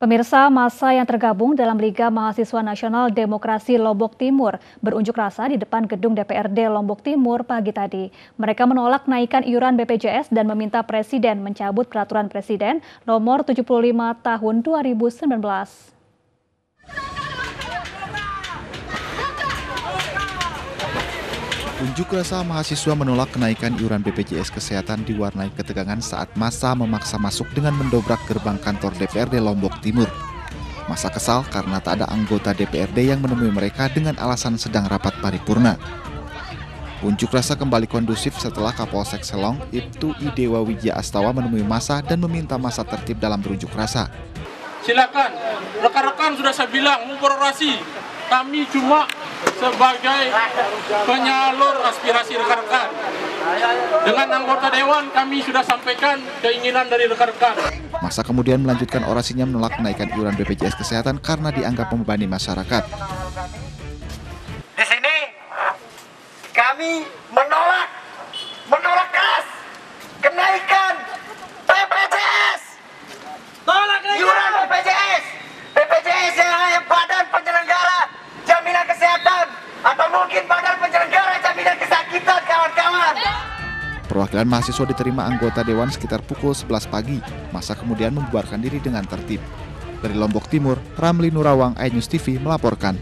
Pemirsa masa yang tergabung dalam Liga Mahasiswa Nasional Demokrasi Lombok Timur berunjuk rasa di depan gedung DPRD Lombok Timur pagi tadi. Mereka menolak naikan iuran BPJS dan meminta Presiden mencabut peraturan Presiden nomor 75 tahun 2019. Unjuk rasa mahasiswa menolak kenaikan iuran BPJS Kesehatan diwarnai ketegangan saat masa memaksa masuk dengan mendobrak gerbang kantor DPRD Lombok Timur. Masa kesal karena tak ada anggota DPRD yang menemui mereka dengan alasan sedang rapat paripurna. Unjuk rasa kembali kondusif setelah Kapolsek Selong, Ibtu Idewa Wijaya Astawa menemui masa dan meminta masa tertib dalam berunjuk rasa. Silakan, rekan-rekan sudah saya bilang, mau. Kami cuma sebagai penyalur aspirasi rekan-rekan. Dengan anggota dewan kami sudah sampaikan keinginan dari rekan-rekan. Masa kemudian melanjutkan orasinya menolak kenaikan iuran BPJS Kesehatan karena dianggap membebani masyarakat. Di sini kami menolak, menolak keras kenaikan BPJS. Tolak Iuran BPJS. BPJS yang hanya badan penyelenggara jaminan kesehatan atau mungkin badan jaminan kesakitan kawan-kawan. Perwakilan mahasiswa diterima anggota dewan sekitar pukul 11 pagi. Masa kemudian membubarkan diri dengan tertib. Dari Lombok Timur, Ramli Nurawang, iNews TV melaporkan.